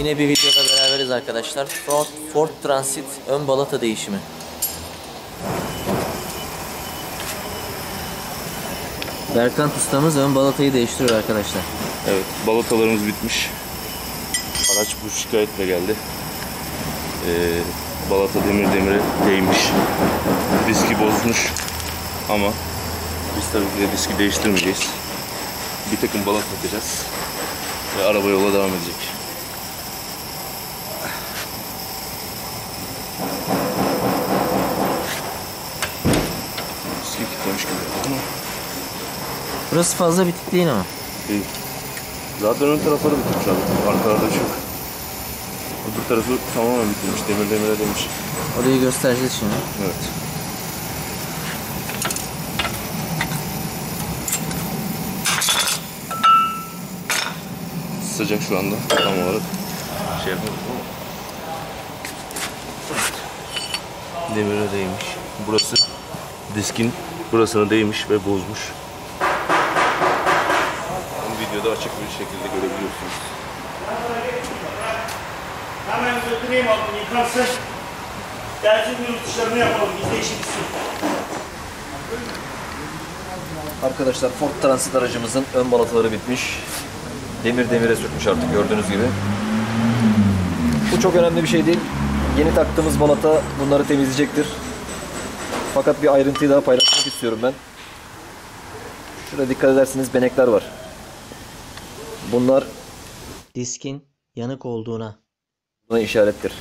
Yine bir videoda beraberiz arkadaşlar. Ford, Ford Transit ön balata değişimi. Berkant ustamız ön balatayı değiştiriyor arkadaşlar. Evet, balatalarımız bitmiş. Araç bu şikayetle geldi. Ee, balata demir demire değmiş. Diski bozmuş. Ama biz tabii ki de diski değiştirmeyeceğiz. Bir takım balata takacağız. Ve araba yola devam edecek. Kilitlemiş gibi ama Burası fazla bitik değil ama. Değil. Zaten ön tarafları bitirmiş abi. Arkalarda hiç yok. Öbür tarafı tamamen bitirmiş. Demir demire demiş. Orayı göstereceğiz şimdi. Evet. Sıcak şu anda tam olarak. Şey ama. Demire değmiş. Burası diskin burasına değmiş ve bozmuş. Videoda açık bir şekilde görebiliyorsunuz. Hemen götüreyim altını yıkansın. Bir yurt dışlarını yapalım. Biz de işimiz. Arkadaşlar Ford Transit aracımızın ön balataları bitmiş. Demir demire sürtmüş artık gördüğünüz gibi. Bu çok önemli bir şey değil. Yeni taktığımız balata bunları temizleyecektir. Fakat bir ayrıntıyı daha paylaşmak istiyorum ben. Şurada dikkat ederseniz benekler var. Bunlar Diskin yanık olduğuna. buna işarettir.